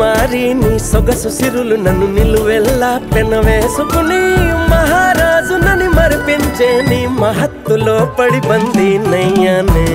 కుమారి నీ సొగసు సిరులు నన్ను నిలువెల్లా పెనవేసుకుని మహారాజు నని మరిపించే నీ మహత్తులో పడి బందీ నయ్యానే